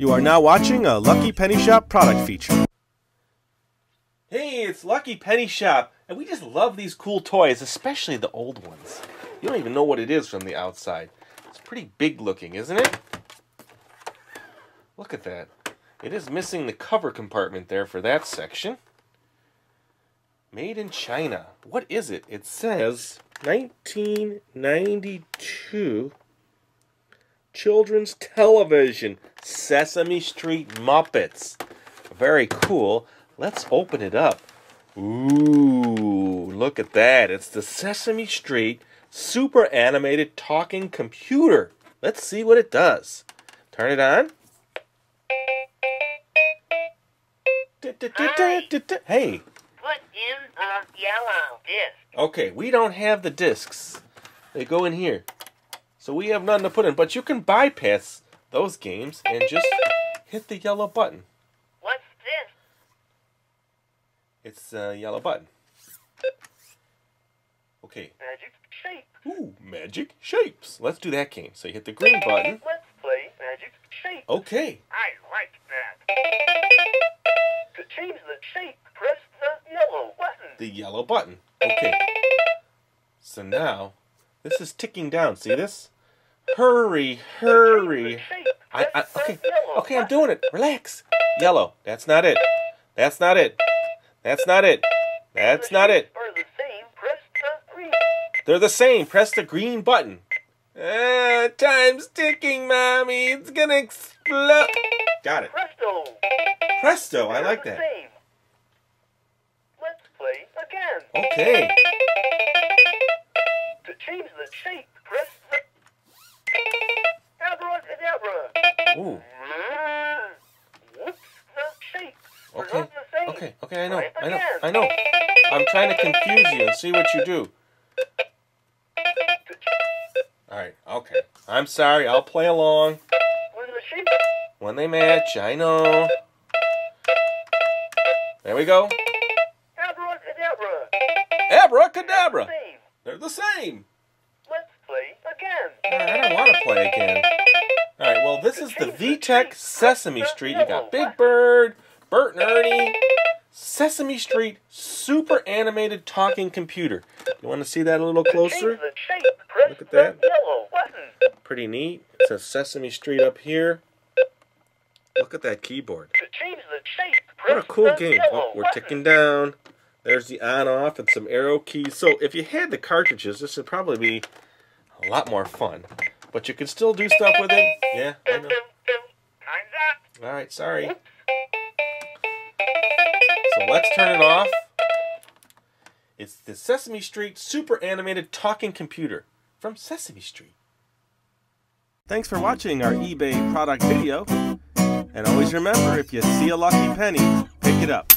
You are now watching a Lucky Penny Shop product feature. Hey, it's Lucky Penny Shop, and we just love these cool toys, especially the old ones. You don't even know what it is from the outside. It's pretty big looking, isn't it? Look at that. It is missing the cover compartment there for that section. Made in China. What is it? It says 1992 children's television Sesame Street Muppets. Very cool. Let's open it up. Ooh, look at that. It's the Sesame Street super animated talking computer. Let's see what it does. Turn it on. Hey. Put in a yellow disc. Okay, we don't have the discs. They go in here. So we have nothing to put in. But you can bypass those games and just hit the yellow button. What's this? It's a yellow button. Okay. Magic shape. Ooh, magic shapes. Let's do that game. So you hit the green button. Let's play magic shape. Okay. I like that. To change the shape, press the yellow button. The yellow button. Okay. So now, this is ticking down. See this? Hurry, hurry. To change the shape, I, I, okay, okay, I'm doing it. Relax. Yellow. That's not it. That's not it. That's not it. That's not it. shapes Are the same. Press the green. They're the same. Press the green button. Ah, time's ticking, mommy. It's gonna explode. Got it. Presto. Presto. I like that. Let's play again. Okay. To change the shape, press the abracadabra. Ooh. Whoops, the shape. We're Okay. not the same. Okay. Okay. I know. I know. I know. I'm trying to confuse you and see what you do. All right. Okay. I'm sorry. I'll play along When the shape when they match. I know. There we go. abracadabra. Abracadabra. They're the same. Play again. All right, well, this is the VTech Sesame Street. You got Big Bird, Bert and Ernie, Sesame Street super animated talking computer. You want to see that a little closer? change the shape, press Look at that. Pretty neat. It says Sesame Street up here. Look at that keyboard. To change the shape, press What a cool game. Oh, we're ticking down. There's the on off and some arrow keys. So if you had the cartridges, this would probably be a lot more fun. But you can still do stuff with it. Yeah, I know. Time's up. All right, sorry. So let's turn it off. It's the Sesame Street super animated talking computer from Sesame Street. Thanks for watching our eBay product video. And always remember, if you see a lucky penny, pick it up.